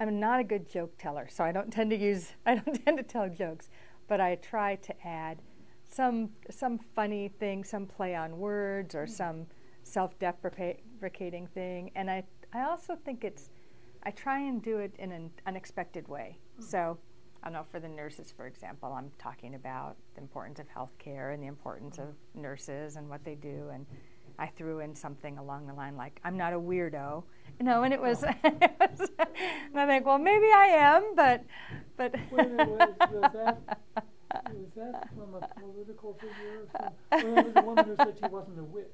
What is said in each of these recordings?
I'm not a good joke teller, so I don't tend to use I don't tend to tell jokes, but I try to add some some funny thing, some play on words, or some self-deprecating thing. And I I also think it's I try and do it in an unexpected way. Mm-hmm. So. I don't know, for the nurses, for example, I'm talking about the importance of healthcare and the importance of nurses and what they do. And I threw in something along the line like, I'm not a weirdo. You know, and it was, it was and I think, well, maybe I am, but, but. Wait was, that, was that from a political figure? Well, it was a woman who said she wasn't a witch,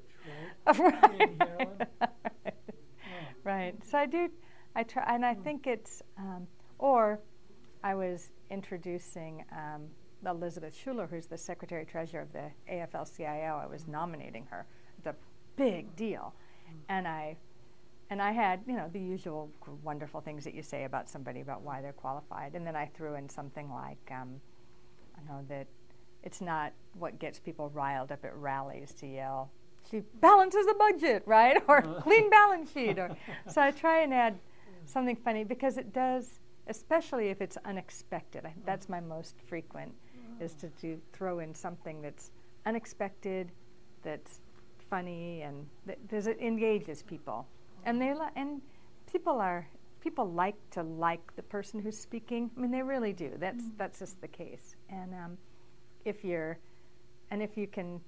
right? right. right. right. So I do, I try, and I think it's, um, or I was introducing um, Elizabeth Shuler, who's the Secretary Treasurer of the AFL-CIO. I was nominating her. It's a big deal, and I, and I had you know the usual wonderful things that you say about somebody about why they're qualified, and then I threw in something like, um, I know that it's not what gets people riled up at rallies to yell, she balances the budget, right, or clean balance sheet, or so I try and add something funny because it does especially if it's unexpected. I, that's my most frequent, is to, to throw in something that's unexpected, that's funny, and that it engages people. And they li- and people are people like to like the person who's speaking. I mean, they really do. That's mm-hmm. that's just the case. And um, if you're, and if you can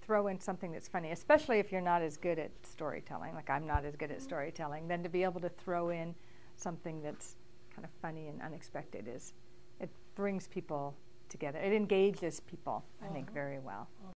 throw in something that's funny, especially if you're not as good at storytelling, like I'm not as good at mm-hmm. storytelling, then to be able to throw in something that's kind of funny and unexpected is it brings people together. It engages people, I think, very well.